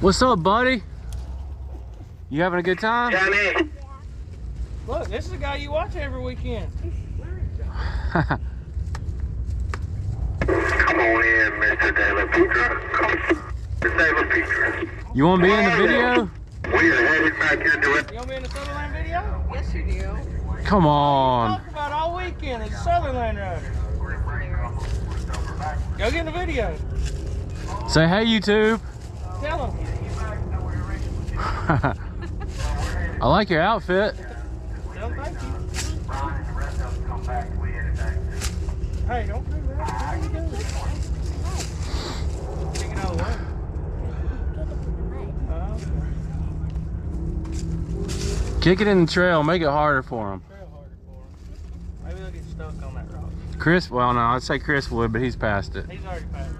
What's up, buddy? You having a good time? Johnny, Look, this is the guy you watch every weekend. come on in, Mr. De La Pedra. Come, Mr. De La Pedra. you want to be in the video? We are headed back into it. You want to be in the Southern Land video? Yes, you do. Come on. Talk about all weekend is Southern Land Runner. Go get in the video. Say hey, YouTube. Tell him. I like your outfit. Him thank you. Hey, don't do that. Are you doing? Take it out of the way. Okay. Kick it in the trail. Make it harder for him. Trail harder for him. Maybe they'll get stuck on that rock. Chris, well, no, I'd say Chris would, but he's past it. He's already passed.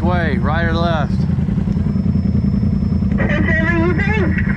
Which way? Right or left? Whichever you.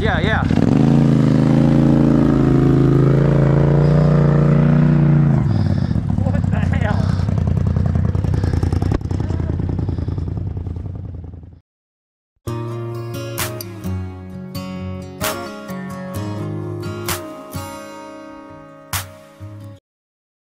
Yeah, yeah.